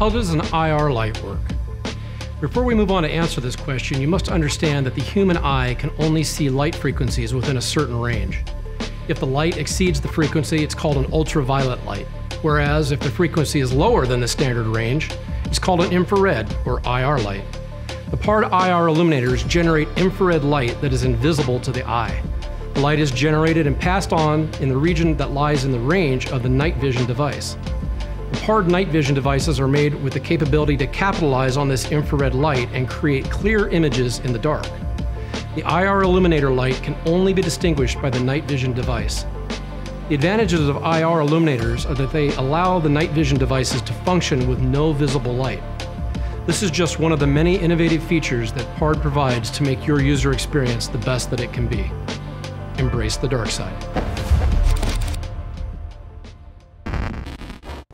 How does an IR light work? Before we move on to answer this question, you must understand that the human eye can only see light frequencies within a certain range. If the light exceeds the frequency, it's called an ultraviolet light, whereas if the frequency is lower than the standard range, it's called an infrared or IR light. The PARD IR illuminators generate infrared light that is invisible to the eye. The light is generated and passed on in the region that lies in the range of the night vision device. The PARD night vision devices are made with the capability to capitalize on this infrared light and create clear images in the dark. The IR illuminator light can only be distinguished by the night vision device. The advantages of IR illuminators are that they allow the night vision devices to function with no visible light. This is just one of the many innovative features that PARD provides to make your user experience the best that it can be. Embrace the dark side.